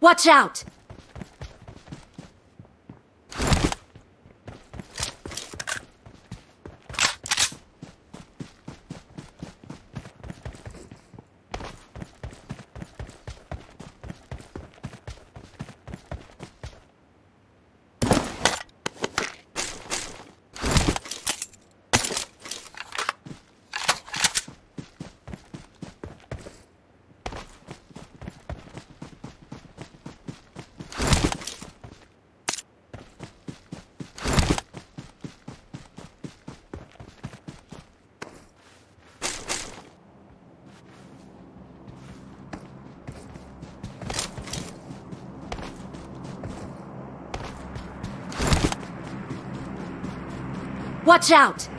Watch out! Watch out!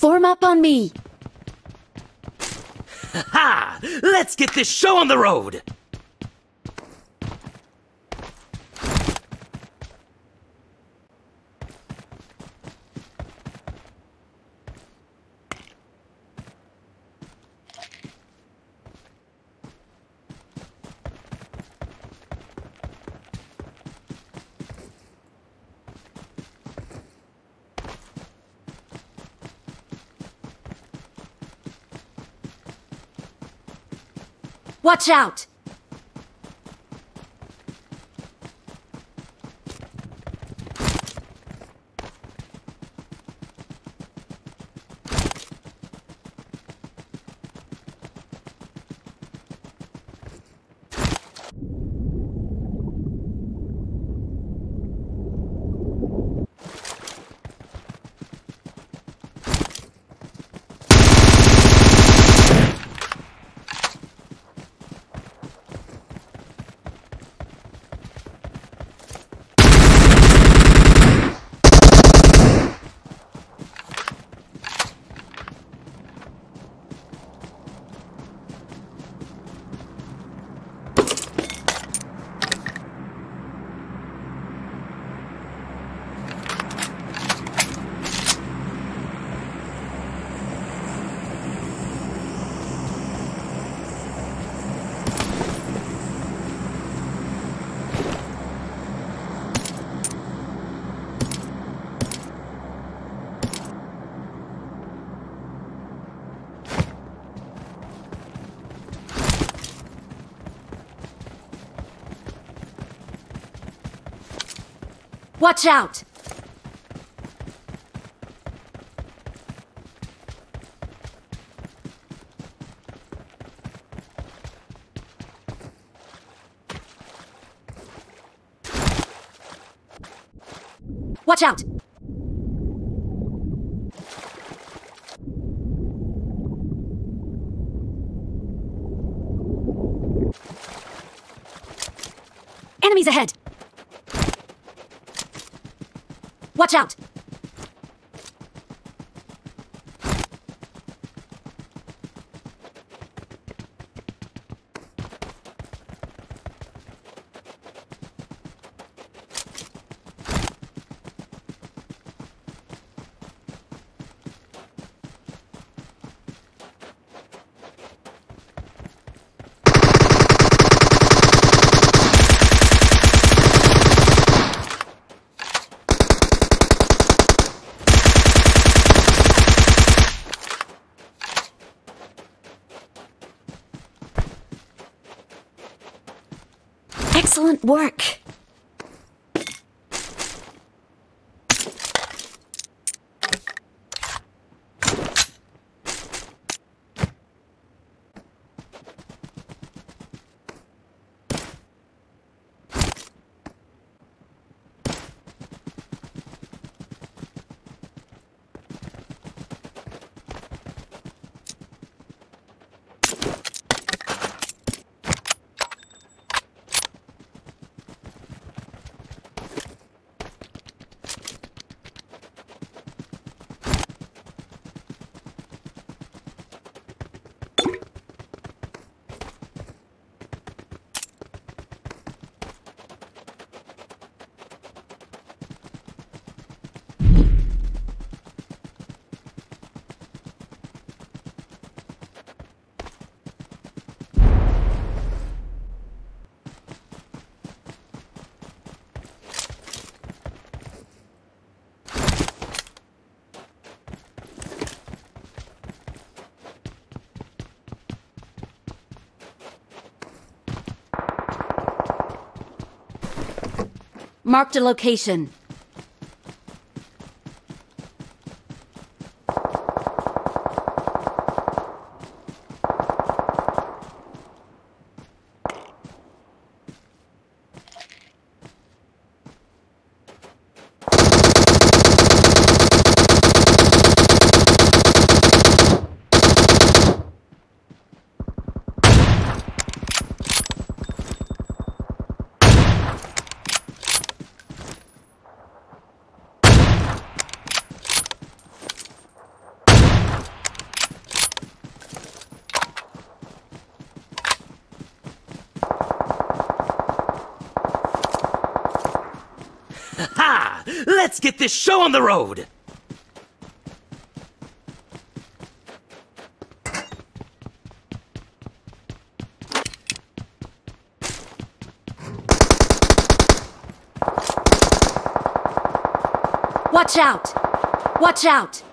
Form up on me! Ha! Let's get this show on the road! Watch out! Watch out! Watch out! Enemies ahead! Watch out! Excellent work! Marked a location. Ha! Let's get this show on the road! Watch out! Watch out!